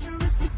futuristic.